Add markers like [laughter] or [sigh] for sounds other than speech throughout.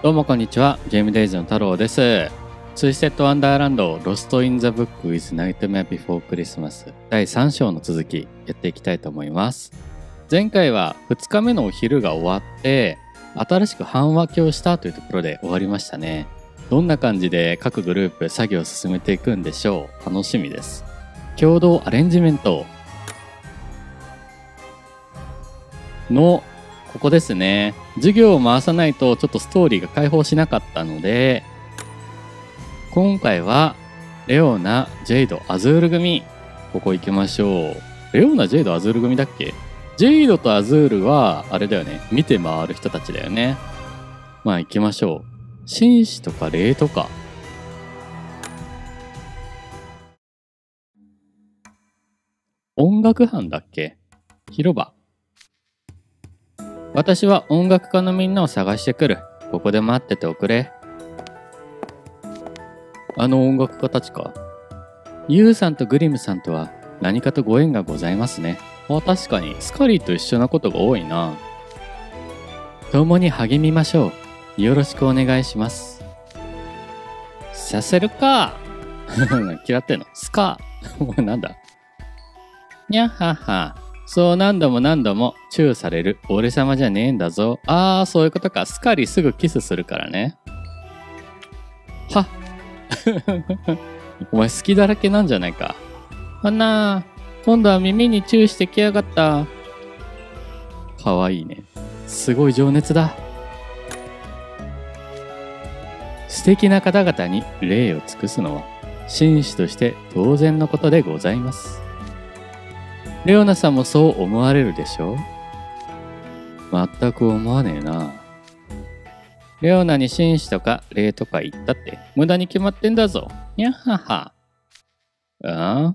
どうもこんにちは。ゲームデイズの太郎です。ツイステッドワンダーランドロストインザブック with Nightmare Before Christmas 第3章の続きやっていきたいと思います。前回は2日目のお昼が終わって新しく班分けをしたというところで終わりましたね。どんな感じで各グループ作業を進めていくんでしょう？楽しみです。共同アレンジメントのここですね。授業を回さないとちょっとストーリーが開放しなかったので、今回はレオナ、ジェイド、アズール組。ここ行きましょう。レオナ、ジェイド、アズール組だっけ？ジェイドとアズールは、あれだよね。見て回る人たちだよね。まあ行きましょう。紳士とか霊とか。音楽班だっけ？広場。私は音楽家のみんなを探してくる。ここで待ってておくれ。あの音楽家たちか。ユウさんとグリムさんとは何かとご縁がございますね。あ、確かに、スカリーと一緒なことが多いな。共に励みましょう。よろしくお願いします。させるか [laughs] 嫌ってんの？スカ [laughs] お前なんだ？にゃっはっは。そう何度も何度もチューされる俺様じゃねえんだぞ。ああ、そういうことか。スカリすぐキスするからね。は。[laughs] お前好きだらけなんじゃないか。あんな今度は耳にチューしてきやがった。かわいいね。すごい情熱だ。素敵な方々に礼を尽くすのは紳士として当然のことでございます。レオナさんもそう思われるでしょ？全く思わねえな。レオナに紳士とか礼とか言ったって無駄に決まってんだぞ。にゃはは。ああ？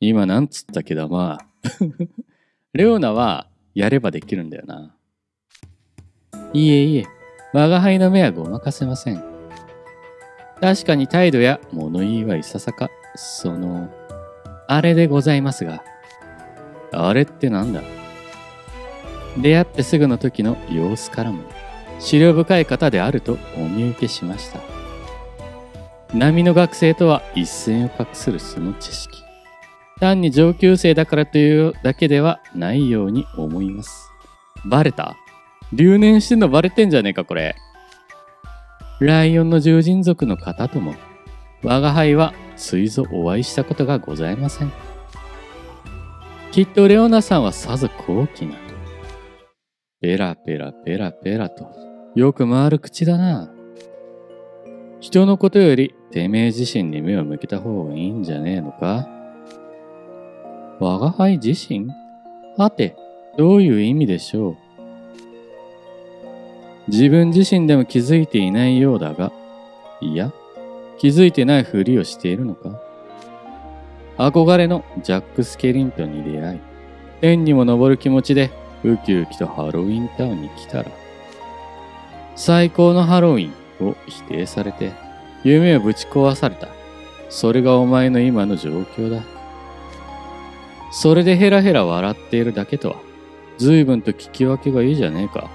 今なんつったけどまあ。[laughs] レオナはやればできるんだよな。いえいえ、我が輩の目はごまかせません。確かに態度や物言いはいささか、その、あれでございますが。あれってなんだ？出会ってすぐの時の様子からも、資料深い方であるとお見受けしました。波の学生とは一線を画するその知識。単に上級生だからというだけではないように思います。バレた？留年してんのバレてんじゃねえかこれ。ライオンの獣人族の方とも、我が輩はついぞお会いしたことがございません。きっとレオナさんはさぞ高貴な。ペラペラペラペラと、よく回る口だな。人のことより、てめえ自身に目を向けた方がいいんじゃねえのか。我が輩自身？はて、どういう意味でしょう？自分自身でも気づいていないようだが、いや、気づいてないふりをしているのか？憧れのジャック・スケリントンに出会い、天にも昇る気持ちでウキウキとハロウィンタウンに来たら、最高のハロウィンを否定されて、夢をぶち壊された。それがお前の今の状況だ。それでヘラヘラ笑っているだけとは、随分と聞き分けがいいじゃねえか。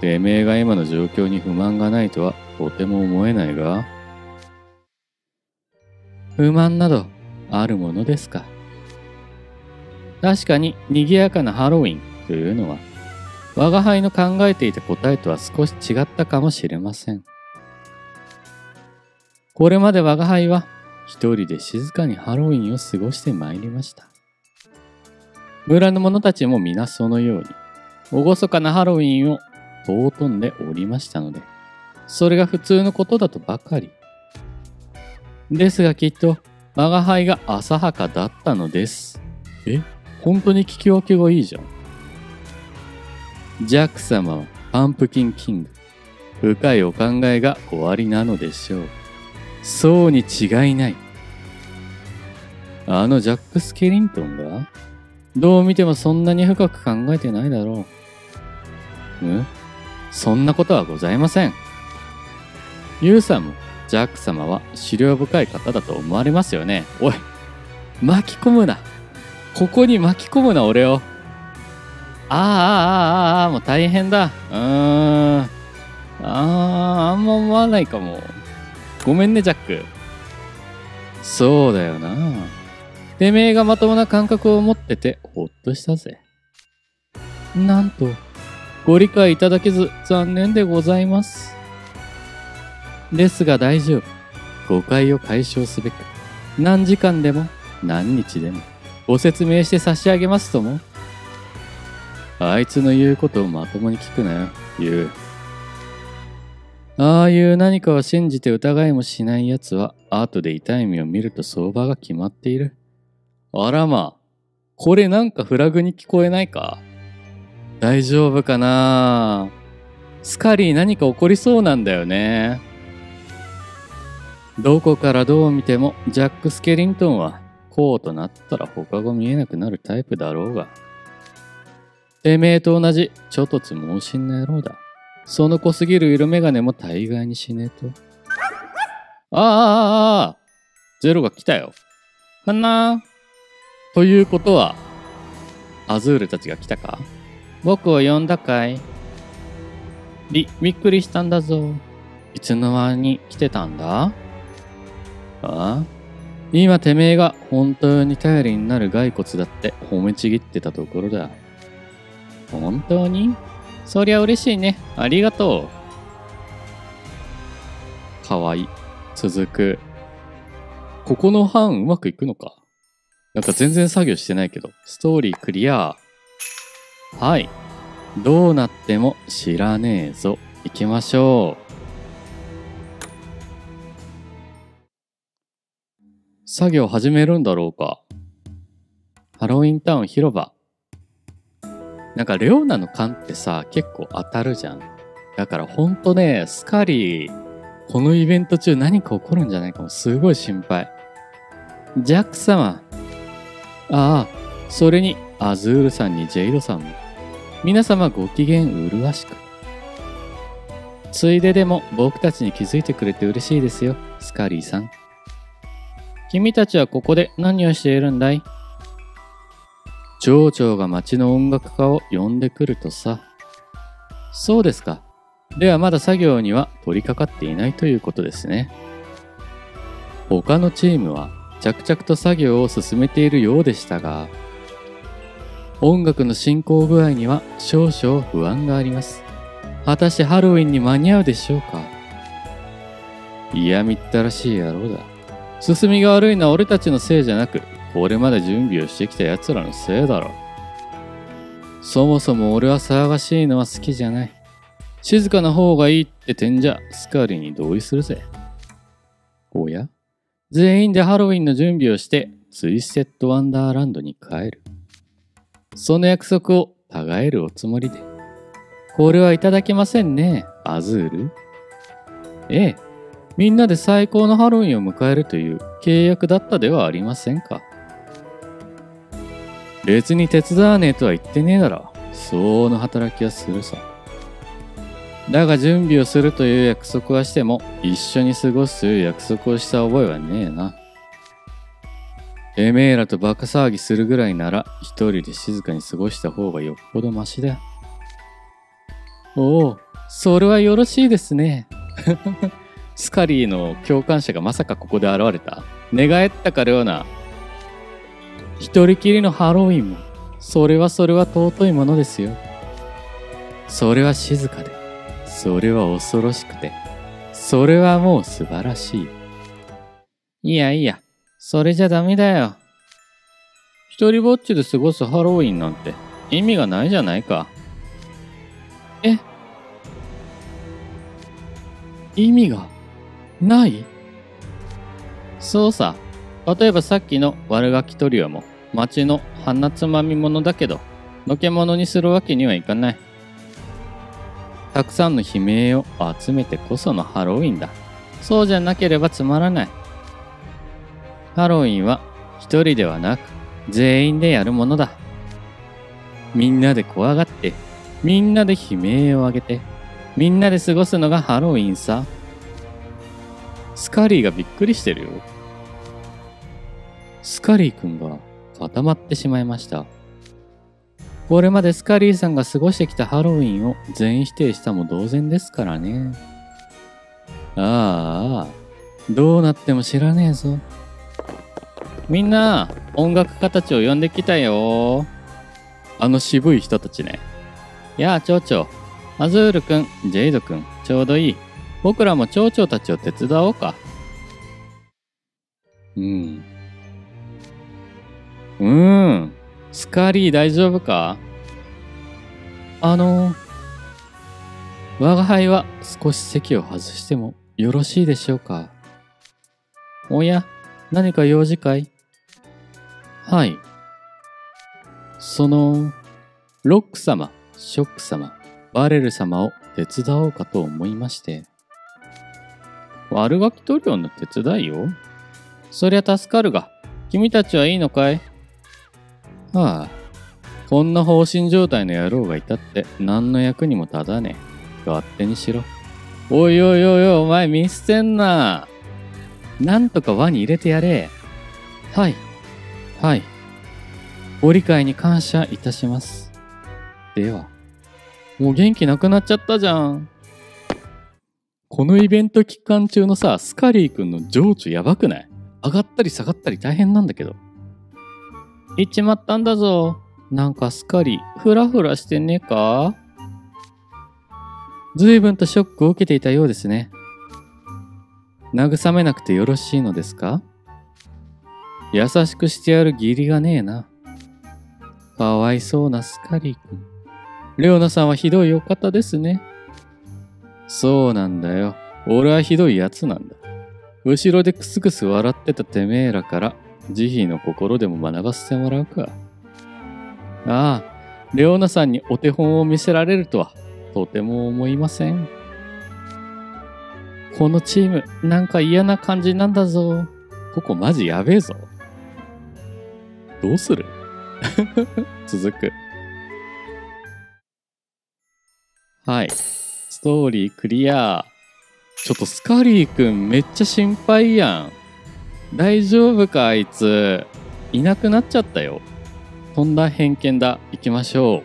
てめえが今の状況に不満がないとはとても思えないが、不満などあるものですか？確かに賑やかなハロウィンというのは、我が輩の考えていた答えとは少し違ったかもしれません。これまで我が輩は一人で静かにハロウィンを過ごしてまいりました。村の者たちも皆そのように、厳かなハロウィンを尊んでおりましたので、それが普通のことだとばかり。ですがきっと、我が輩が浅はかだったのです。え？本当に聞き分けがいいじゃん。ジャック様はパンプキンキング。深いお考えがおありなのでしょう。そうに違いない。あのジャック・スケリントンが？どう見てもそんなに深く考えてないだろう。ん？そんなことはございません。ユウさんもジャック様は資料深い方だと思われますよね。おい、巻き込むな。ここに巻き込むな、俺を。ああ、ああ、ああ、もう大変だ。うーん。あー、あんま思わないかも。ごめんね、ジャック。そうだよな。てめえがまともな感覚を持っててほっとしたぜ。なんと、ご理解いただけず残念でございます。ですが大丈夫。誤解を解消すべく、何時間でも何日でもご説明して差し上げますとも。あいつの言うことをまともに聞くなよ、言う。ああいう何かを信じて疑いもしない奴は、後で痛い目を見ると相場が決まっている。あらま、これなんかフラグに聞こえないか？大丈夫かな？スカリー何か起こりそうなんだよね。どこからどう見てもジャック・スケリントンはこうとなったら他が見えなくなるタイプだろうが。てめえと同じ、ちょっとつ猛進な野郎だ。その濃すぎる色眼鏡も大概にしねえと。ああ、あああ、ゼロが来たよ。かなということは、アズールたちが来たか？僕を呼んだかい？び、びっくりしたんだぞ。いつの間に来てたんだ？ああ今てめえが本当に頼りになる骸骨だって褒めちぎってたところだ。本当に？そりゃ嬉しいね。ありがとう。かわいい。続く。ここの班うまくいくのか？なんか全然作業してないけど。ストーリークリア。はい。どうなっても知らねえぞ。行きましょう。作業始めるんだろうか。ハロウィンタウン広場。なんかレオナの勘ってさ、結構当たるじゃん。だからほんとね、スカリー、このイベント中何か起こるんじゃないかもすごい心配。ジャック様。ああ、それにアズールさんにジェイドさんも。皆様ご機嫌麗しく。ついででも僕たちに気づいてくれて嬉しいですよ、スカリーさん。君たちはここで何をしているんだい？町長が町の音楽家を呼んでくるとさ。そうですか。ではまだ作業には取り掛かっていないということですね。他のチームは着々と作業を進めているようでしたが、音楽の進行具合には少々不安があります。果たしてハロウィンに間に合うでしょうか？嫌みったらしい野郎だ。進みが悪いのは俺たちのせいじゃなく、これまで準備をしてきた奴らのせいだろ。そもそも俺は騒がしいのは好きじゃない。静かな方がいいって点じゃ、スカリに同意するぜ。おや？全員でハロウィンの準備をして、ツイステッドワンダーランドに帰る。その約束を違えるおつもりで。これはいただけませんね、アズール。ええ、みんなで最高のハロウィンを迎えるという契約だったではありませんか？別に手伝わねえとは言ってねえだろ。相応の働きはするさ。だが準備をするという約束はしても、一緒に過ごすという約束をした覚えはねえな。てめえらとバカ騒ぎするぐらいなら、一人で静かに過ごした方がよっぽどマシだ。おお、それはよろしいですね。スカリーの共感者がまさかここで現れた。寝返ったかような一人きりのハロウィンも、それはそれは尊いものですよ。それは静かで、それは恐ろしくて、それはもう素晴らしい。いやいや、それじゃダメだよ。一人ぼっちで過ごすハロウィンなんて意味がないじゃないか。え？意味が？ない？そうさ。例えばさっきの悪ガキトリオも町の鼻つまみ物だけど、のけ物にするわけにはいかない。たくさんの悲鳴を集めてこそのハロウィンだ。そうじゃなければつまらない。ハロウィンは一人ではなく全員でやるものだ。みんなで怖がって、みんなで悲鳴を上げて、みんなで過ごすのがハロウィンさ。スカリーがびっくりしてるよ。スカリー君が固まってしまいました。これまでスカリーさんが過ごしてきたハロウィンを全否定したも同然ですからね。ああ、どうなっても知らねえぞ。みんな、音楽家たちを呼んできたよ。あの渋い人たちね。やあ、蝶々。アズールくん、ジェイドくん、ちょうどいい。僕らも蝶々たちを手伝おうか。うん。うーん。スカリー大丈夫か？あの我が輩は少し席を外してもよろしいでしょうか？おや、何か用事かい？はい。その、ロック様、ショック様、バレル様を手伝おうかと思いまして。悪ガキ塗料の手伝いよそりゃ助かるが、君たちはいいのかい？ああ、こんな放心状態の野郎がいたって何の役にも立たねえ。勝手にしろ。おいおいおいおい、お前見捨てんな。なんとか輪に入れてやれ。はい。はい。ご理解に感謝いたします。では。もう元気なくなっちゃったじゃん。このイベント期間中のさ、スカリー君の情緒やばくない？上がったり下がったり大変なんだけど。行っちまったんだぞ。なんかすっかりフラフラしてねえか？随分とショックを受けていたようですね。慰めなくてよろしいのですか？優しくしてやる義理がねえな。かわいそうなスカリー君。レオナさんはひどいお方ですね。そうなんだよ。俺はひどいやつなんだ。後ろでクスクス笑ってたてめえらから慈悲の心でも学ばせてもらうか。ああ、レオナさんにお手本を見せられるとは、とても思いません。このチーム、なんか嫌な感じなんだぞ。ここマジやべえぞ。どうする？[laughs] 続く。はい。ストーリークリア。ちょっとスカリーくんめっちゃ心配やん。大丈夫かあいつ。いなくなっちゃったよ。とんだ偏見だ。行きましょう。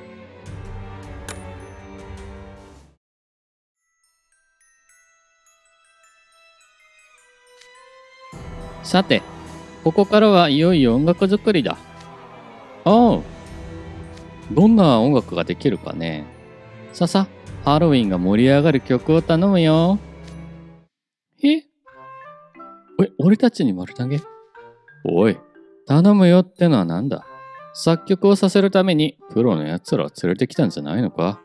さて、ここからはいよいよ音楽作りだ。おう。どんな音楽ができるかね。ささ、ハロウィンが盛り上がる曲を頼むよ。え？え、俺たちに丸投げ？おい、頼むよってのはなんだ？作曲をさせるためにプロの奴らを連れてきたんじゃないのか？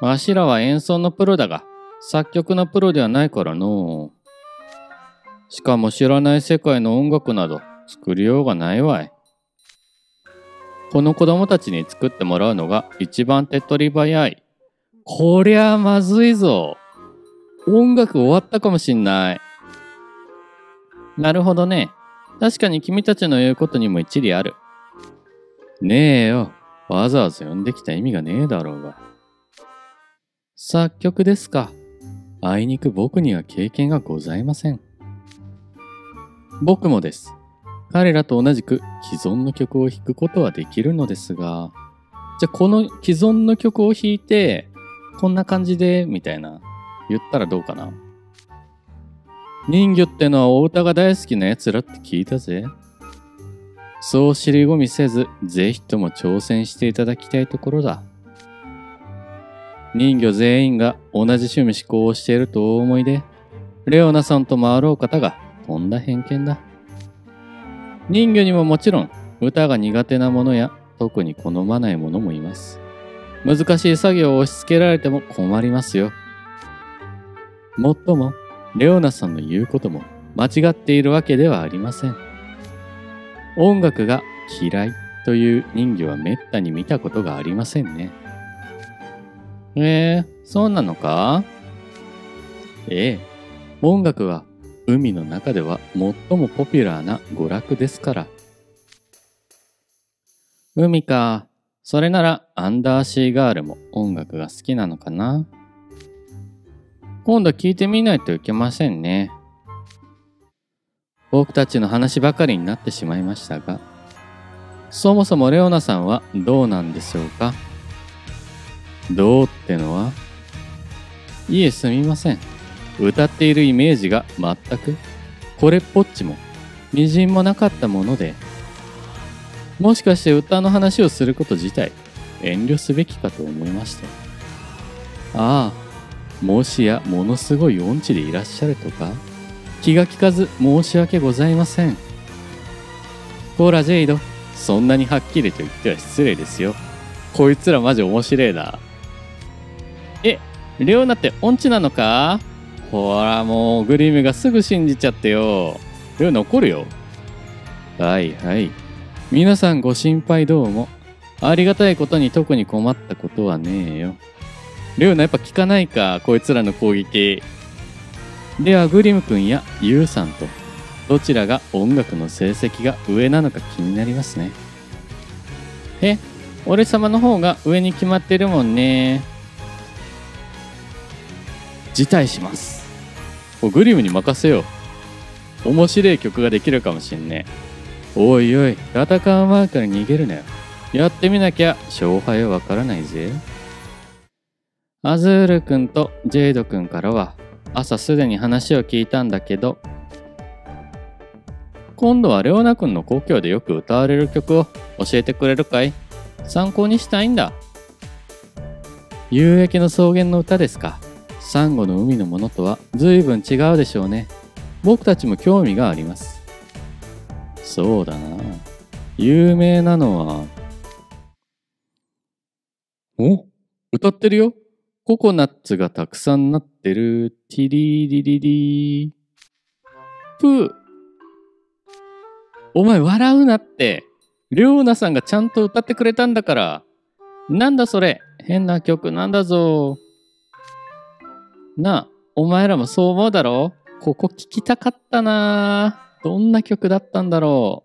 わしらは演奏のプロだが、作曲のプロではないからのしかも知らない世界の音楽など作りようがないわい。この子供たちに作ってもらうのが一番手っ取り早い。こりゃまずいぞ。音楽終わったかもしんない。なるほどね。確かに君たちの言うことにも一理ある。ねえよ。わざわざ呼んできた意味がねえだろうが。作曲ですか。あいにく僕には経験がございません。僕もです。彼らと同じく既存の曲を弾くことはできるのですが、じゃあこの既存の曲を弾いて、こんな感じで、みたいな、言ったらどうかな？人魚ってのはお歌が大好きな奴らって聞いたぜ。そう尻込みせず、ぜひとも挑戦していただきたいところだ。人魚全員が同じ趣味思考をしているとお思いで、レオナさんと回ろう方がとんだ偏見だ。人魚にももちろん歌が苦手なものや特に好まないものもいます。難しい作業を押し付けられても困りますよ。もっとも、レオナさんの言うことも間違っているわけではありません。音楽が嫌いという人魚はめったに見たことがありませんね。えー、そうなのか？ええ、音楽は海の中では最もポピュラーな娯楽ですから。海か。それならアンダーシーガールも音楽が好きなのかな？今度聞いてみないといけませんね。僕たちの話ばかりになってしまいましたが、そもそもレオナさんはどうなんでしょうか？どうってのは？いえすみません。歌っているイメージが全くこれっぽっちもみじんもなかったものでもしかして歌の話をすること自体遠慮すべきかと思いまして。ああもしやものすごい音痴でいらっしゃるとか。気が利かず申し訳ございません。ほらジェイド。そんなにはっきりと言っては失礼ですよ。こいつらマジ面白いな。えレオナって音痴なのか？ほらもうグリムがすぐ信じちゃってよ。レオナ怒るよ。はいはい。皆さんご心配どうも。ありがたいことに特に困ったことはねえよ。レオナやっぱ聞かないかこいつらの攻撃。ではグリム君やユウさんとどちらが音楽の成績が上なのか気になりますね。え俺様の方が上に決まってるもんね。辞退します。グリムに任せよう。面白い曲ができるかもしんねおいおい戦う前から逃げるなよ。やってみなきゃ勝敗はわからないぜ。アズール君とジェイド君からは朝すでに話を聞いたんだけど今度はレオナ君の故郷でよく歌われる曲を教えてくれるかい？参考にしたいんだ。有益の草原の歌ですか？サンゴの海のものとは随分違うでしょうね。僕たちも興味があります。そうだな有名なのはお？歌ってるよ？ココナッツがたくさんなってる。ティリリリリー。プー。お前笑うなって。りょうなさんがちゃんと歌ってくれたんだから。なんだそれ。変な曲なんだぞ。なあ、お前らもそう思うだろ？ここ聞きたかったなどんな曲だったんだろ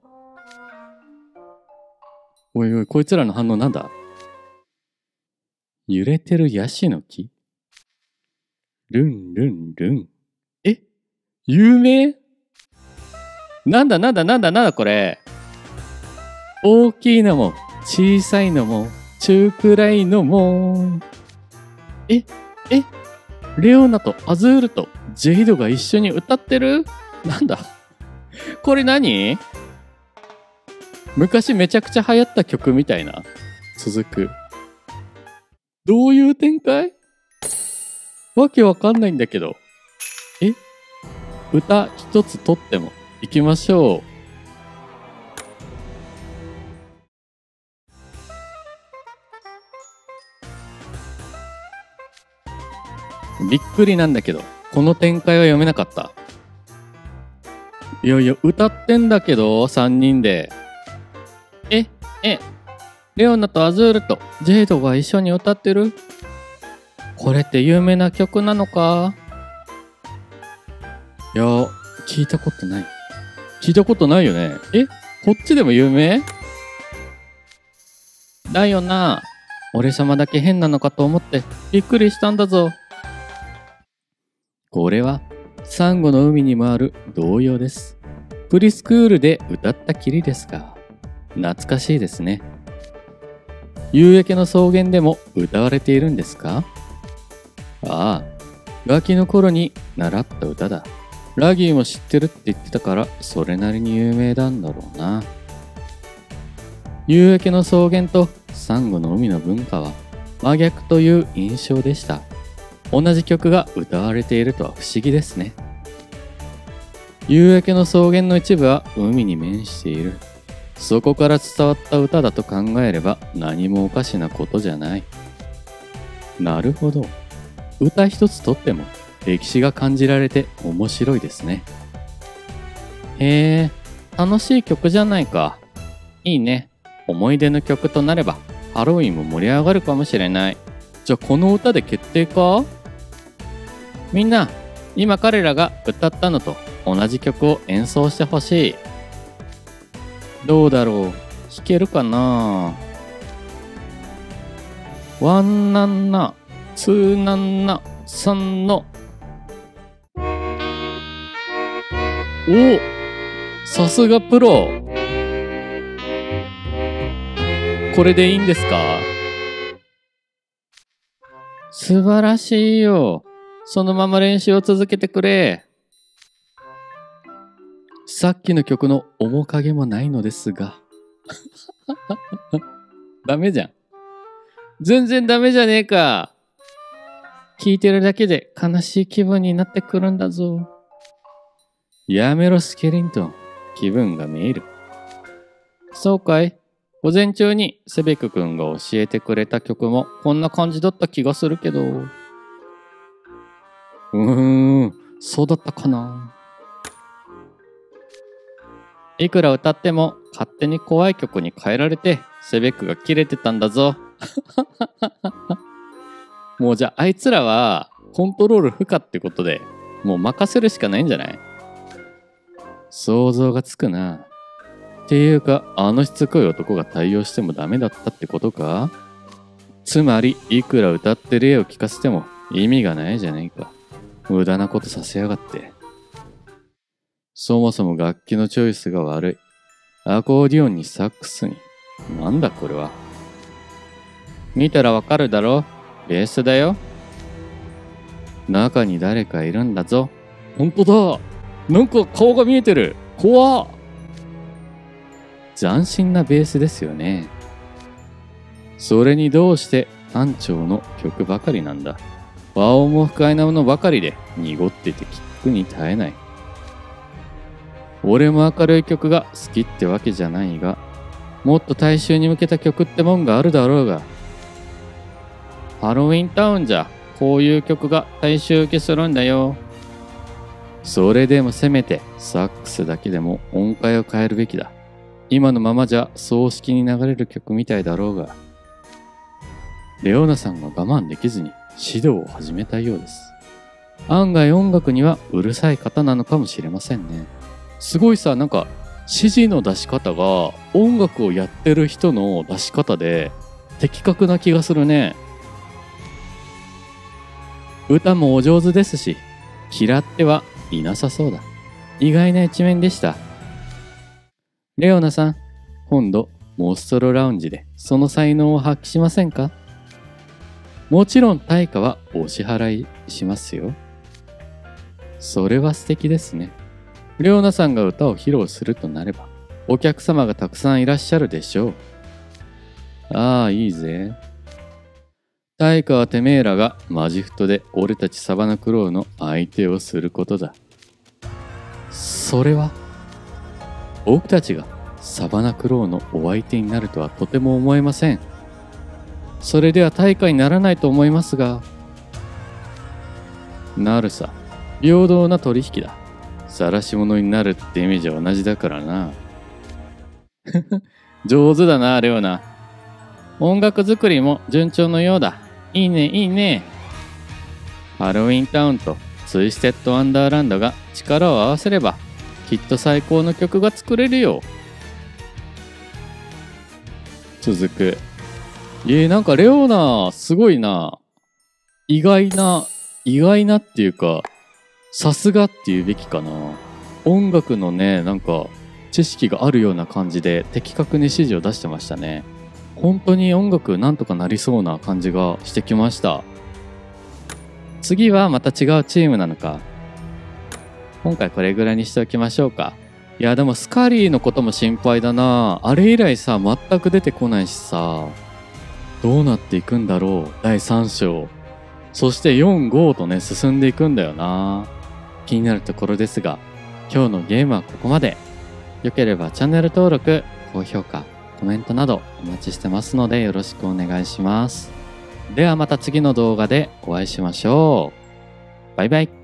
う？おいおい、こいつらの反応なんだ？揺れてるヤシの木？ルンルンルン。え？有名？なんだなんだなんだなんだこれ。大きいのも、小さいのも、中くらいのも。え？え？レオナとアズールとジェイドが一緒に歌ってる？なんだ？これ何？昔めちゃくちゃ流行った曲みたいな。続く。どういう展開？わけわかんないんだけど。え？歌一つ取っても行きましょう。びっくりなんだけど、この展開は読めなかった。いやいや、歌ってんだけど、3人で。え、え、レオナとアズールとジェイドが一緒に歌ってる？これって有名な曲なのか？いや、聞いたことない。聞いたことないよね。えこっちでも有名？だよな。俺様だけ変なのかと思ってびっくりしたんだぞ。これはサンゴの海にもある童謡です。プリスクールで歌ったきりですが、懐かしいですね。夕焼けの草原でも歌われているんですか？ああ、ガキの頃に習った歌だ。ラギーも知ってるって言ってたから、それなりに有名なんだろうな。夕焼けの草原とサンゴの海の文化は真逆という印象でした。同じ曲が歌われているとは不思議ですね。夕焼けの草原の一部は海に面している。そこから伝わった歌だと考えれば何もおかしなことじゃない。なるほど。歌一つとっても歴史が感じられて面白いですね。へえ、楽しい曲じゃないか。いいね。思い出の曲となればハロウィンも盛り上がるかもしれない。じゃあこの歌で決定か？みんな、今彼らが歌ったのと同じ曲を演奏してほしい。どうだろう弾けるかなワンナンナ、ツーナンナ、サンの。おさすがプロこれでいいんですか？素晴らしいよ。そのまま練習を続けてくれ。さっきの曲の面影もないのですが。[laughs] ダメじゃん。全然ダメじゃねえか。聞いてるだけで悲しい気分になってくるんだぞ。やめろ、スケリントン。気分が見える。そうかい午前中にセベク君が教えてくれた曲もこんな感じだった気がするけど。うーん、そうだったかな。いくら歌っても勝手に怖い曲に変えられてセベックが切れてたんだぞ。[laughs] もうじゃああいつらはコントロール不可ってことでもう任せるしかないんじゃない？想像がつくな。っていうか、あのしつこい男が対応してもダメだったってことか？つまり、いくら歌って例を聞かせても意味がないじゃないか。無駄なことさせやがって。そもそも楽器のチョイスが悪い。アコーディオンにサックスに。なんだこれは。見たらわかるだろベースだよ。中に誰かいるんだぞ。ほんとだなんか顔が見えてる怖っ斬新なベースですよね。それにどうして単調の曲ばかりなんだ。和音も不快なものばかりで濁っててキックに耐えない。俺も明るい曲が好きってわけじゃないが、もっと大衆に向けた曲ってもんがあるだろうが。ハロウィンタウンじゃこういう曲が大衆受けするんだよ。それでもせめてサックスだけでも音階を変えるべきだ。今のままじゃ葬式に流れる曲みたいだろうが、レオナさんが我慢できずに指導を始めたようです。案外音楽にはうるさい方なのかもしれませんね。すごいさ、なんか指示の出し方が音楽をやってる人の出し方で的確な気がするね。歌もお上手ですし、嫌ってはいなさそうだ。意外な一面でした。レオナさん、今度、モンストロラウンジでその才能を発揮しませんか？もちろん対価はお支払いしますよ。それは素敵ですね。レオナさんが歌を披露するとなれば、お客様がたくさんいらっしゃるでしょう。ああ、いいぜ。対価はてめえらがマジフトで俺たちサバナクロウの相手をすることだ。それは僕たちがサバナクロウのお相手になるとはとても思えません。それでは対価にならないと思いますが。なるさ。平等な取引だ。晒し者になるって意味じゃ同じだからな。[laughs] 上手だな、レオナ。音楽作りも順調のようだ。いいね、いいね。ハロウィンタウンとツイステッド・アンダーランドが力を合わせればきっと最高の曲が作れるよ続くえー、なんかレオナすごいな意外な意外なっていうかさすがっていうべきかな音楽のねなんか知識があるような感じで的確に指示を出してましたね本当に音楽なんとかなりそうな感じがしてきました次はまた違うチームなのか今回これぐらいにしておきましょうか。いや、でもスカリーのことも心配だな。あれ以来さ、全く出てこないしさ。どうなっていくんだろう？第3章。そして4、5とね、進んでいくんだよな。気になるところですが、今日のゲームはここまで。よければチャンネル登録、高評価、コメントなどお待ちしてますのでよろしくお願いします。ではまた次の動画でお会いしましょう。バイバイ。